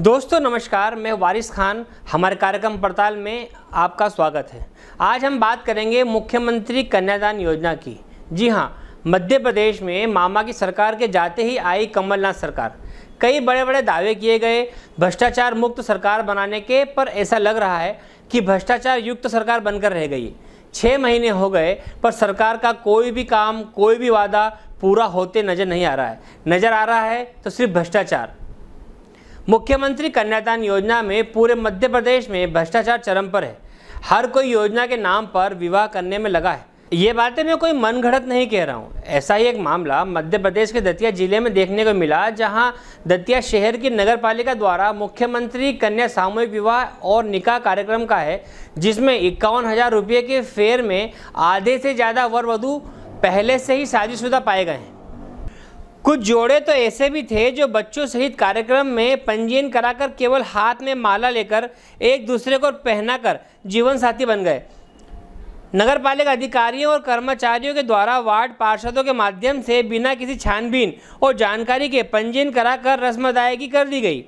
दोस्तों, नमस्कार, मैं वारिस खान, हमारे कार्यक्रम पड़ताल में आपका स्वागत है। आज हम बात करेंगे मुख्यमंत्री कन्यादान योजना की। जी हाँ मध्य प्रदेश में मामा की सरकार के जाते ही आई कमलनाथ सरकार। कई बड़े बड़े दावे किए गए, भ्रष्टाचार मुक्त सरकार बनाने के, पर ऐसा लग रहा है कि भ्रष्टाचार युक्त सरकार बनकर रह गई। छः महीने हो गए, पर सरकार का कोई भी काम, कोई भी वादा पूरा होते नज़र नहीं आ रहा है। नज़र आ रहा है तो सिर्फ़ भ्रष्टाचार। मुख्यमंत्री कन्यादान योजना में पूरे मध्य प्रदेश में भ्रष्टाचार चरम पर है। हर कोई योजना के नाम पर विवाह करने में लगा है। ये बातें मैं कोई मन घड़त नहीं कह रहा हूँ। ऐसा ही एक मामला मध्य प्रदेश के दतिया ज़िले में देखने को मिला, जहाँ दतिया शहर की नगर पालिका द्वारा मुख्यमंत्री कन्या सामूहिक विवाह और निकाह कार्यक्रम का है, जिसमें इक्यावन हज़ार रुपये के फेयर में आधे से ज़्यादा वर वधु पहले से ही शादीशुदा पाए गए हैं। कुछ जोड़े तो ऐसे भी थे जो बच्चों सहित कार्यक्रम में पंजीयन कराकर केवल हाथ में माला लेकर एक दूसरे को पहनाकर जीवन साथी बन गए। नगर पालिका अधिकारियों और कर्मचारियों के द्वारा वार्ड पार्षदों के माध्यम से बिना किसी छानबीन और जानकारी के पंजीयन कराकर रस्म अदायगी कर दी गई।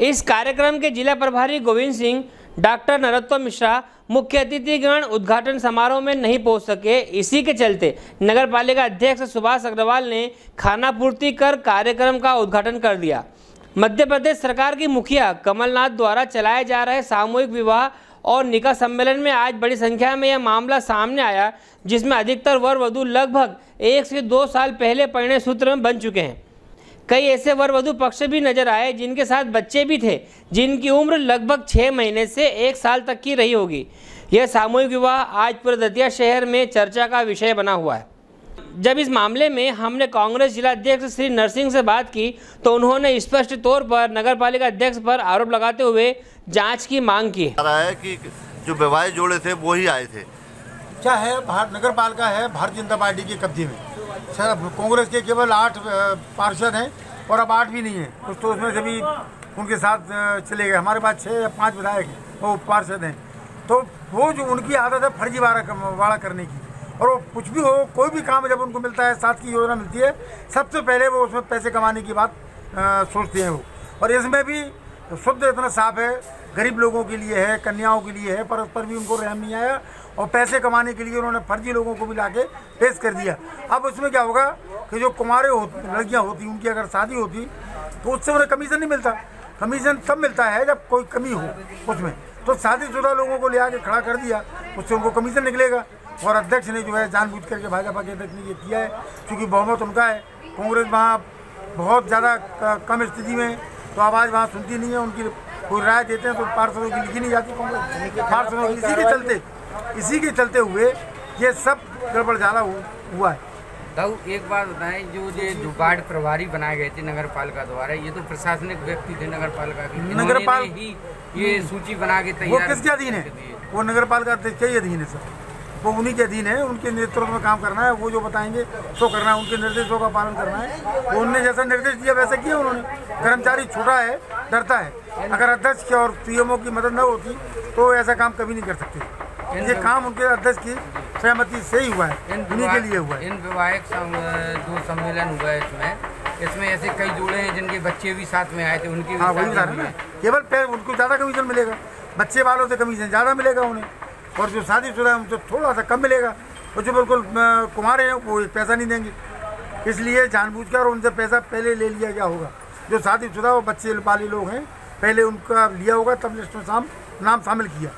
इस कार्यक्रम के जिला प्रभारी गोविंद सिंह, डॉक्टर नरोत्तम मिश्रा मुख्य अतिथिगण उद्घाटन समारोह में नहीं पहुँच सके। इसी के चलते नगर पालिका अध्यक्ष सुभाष अग्रवाल ने खाना पूर्ति कर कार्यक्रम का उद्घाटन कर दिया। मध्य प्रदेश सरकार की मुखिया कमलनाथ द्वारा चलाए जा रहे सामूहिक विवाह और निकाह सम्मेलन में आज बड़ी संख्या में यह मामला सामने आया, जिसमें अधिकतर वर वधु लगभग एक से दो साल पहले परिणय सूत्र में बन चुके हैं। कई ऐसे वर वधु पक्ष भी नज़र आए जिनके साथ बच्चे भी थे जिनकी उम्र लगभग छः महीने से एक साल तक की रही होगी। यह सामूहिक विवाह आज पूरे दतिया शहर में चर्चा का विषय बना हुआ है। जब इस मामले में हमने कांग्रेस जिला अध्यक्ष श्री नरसिंह से बात की तो उन्होंने स्पष्ट तौर पर नगर पालिका अध्यक्ष पर आरोप लगाते हुए जाँच की मांग की। रहा है कि जो विवाह जोड़े थे वो ही आए थे। क्या है भारत नगर पालिका है भारतीय जनता पार्टी के कब्जे में। सर कांग्रेस के केवल आठ पार्षद हैं। और अब आठ भी नहीं है। कुछ तो उसमें से भी उनके साथ चले गए। हमारे पास छः या पाँच विधायक हैं, वो पार्षद हैं। तो वो जो उनकी आदत है फर्जी वाड़ा वाड़ा करने की। और वो कुछ भी हो कोई भी काम जब उनको मिलता है साथ की योजना मिलती है सबसे पहले वो उसमें पैसे कमाने की बात अ, सोचते हैं वो। और इसमें भी शुद्ध इतना साफ़ है गरीब लोगों के लिए है कन्याओं के लिए है पर उस पर भी उनको रहम नहीं आया। और पैसे कमाने के लिए उन्होंने फर्जी लोगों को भी लाके पेश कर दिया। अब उसमें क्या होगा कि जो कुमारे हो लड़कियाँ होती, उनकी अगर शादी होती तो उससे उन्हें कमीशन नहीं मिलता। कमीशन तब मिलता है जब कोई कमी हो उसमें। तो शादीशुदा लोगों को ले आके खड़ा कर दिया, उससे उनको कमीशन निकलेगा। और अध्यक्ष ने जो है जानबूझ करके भाजपा के अध्यक्ष ने ये किया है, क्योंकि बहुमत उनका है। कांग्रेस वहाँ बहुत ज़्यादा कम स्थिति में तो आवाज़ वहाँ सुनती नहीं है, उनकी कोई राय देते हैं तो पार्षदों की लिखी नहीं जाती कांग्रेस। पार्षदों इसी के चलते, इसी के चलते हुए ये सब गड़बड़ झाला हुआ है। ताऊ एक बात बताएँ जो ये जो वार्ड प्रभारी बनाए गए थे नगर पालिका द्वारा ये तो प्रशासनिक व्यक्ति थे नगर पालिका के नगर पाल... ही ये सूची बना के वो तैयार किसके अधीन है? वो नगर पालिका अध्यक्ष के अधीन है सर। वो उन्हीं के अधीन है उनके नेतृत्व में काम करना है वो जो बताएँगे सो करना है उनके निर्देशों का पालन करना है। वो उनने जैसा निर्देश दिया वैसा किया उन्होंने। कर्मचारी छोटा है डरता है। अगर अध्यक्ष की और पीएमओ की मदद न होती तो ऐसा काम कभी नहीं कर सकते। ये काम उनके अध्यक्ष की सहमति से ही हुआ है इन उन्हीं के लिए हुआ है। इन विवाहिक सम- जो सम्मेलन हुआ है इसमें। इसमें ऐसे कई जोड़े हैं जिनके बच्चे भी साथ में आए थे उनकी हाँ वही ना है। केवल उनको ज़्यादा कमीशन मिलेगा। बच्चे वालों से कमीशन ज़्यादा मिलेगा उन्हें। और जो शादीशुदा है उनसे थोड़ा सा कम मिलेगा। और जो बिल्कुल कुमारे हैं वो पैसा नहीं देंगे। इसलिए जानबूझकर उनसे पैसा पहले ले लिया गया होगा। जो शादीशुदा और बच्चे वाले लोग हैं पहले उनका लिया होगा तब लिस्ट में शाम नाम शामिल किया।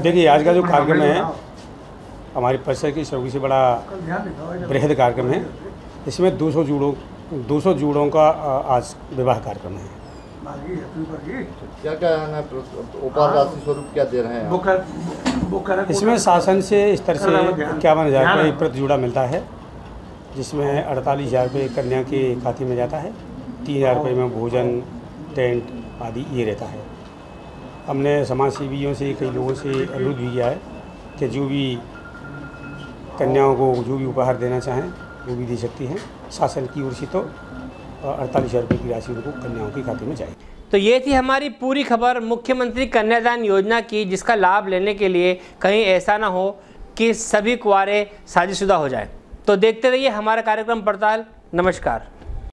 देखिए आज का जो कार्यक्रम है हमारी परिषद की सभी से बड़ा बृहद कार्यक्रम है। इसमें 200 जूड़ों 200 जूड़ों का आज विवाह कार्यक्रम है। क्या क्या है उपहार राशि स्वरूप क्या दे रहे हैं इसमें शासन से इस तरह से इक्यावन हज़ार रुपये प्रति जुड़ा मिलता है जिसमें अड़तालीस हज़ार रुपये कन्या के खाते में जाता है तीन हज़ार रुपये में भोजन टेंट आदि ये रहता है। हमने समाज सेवियों से, कई लोगों से अनुरोध भी किया है कि जो भी कन्याओं को जो भी उपहार देना चाहें वो भी दे सकती हैं, शासन की ओर से तो अड़तालीस हज़ार रुपये की राशि उनको कन्याओं के खाते में जाएगी तो ये थी हमारी पूरी खबर मुख्यमंत्री कन्यादान योजना की, जिसका लाभ लेने के लिए कहीं ऐसा ना हो कि सभी कुआरे साजिशुदा हो जाए। तो देखते रहिए, हमारा कार्यक्रम पड़ताल। नमस्कार।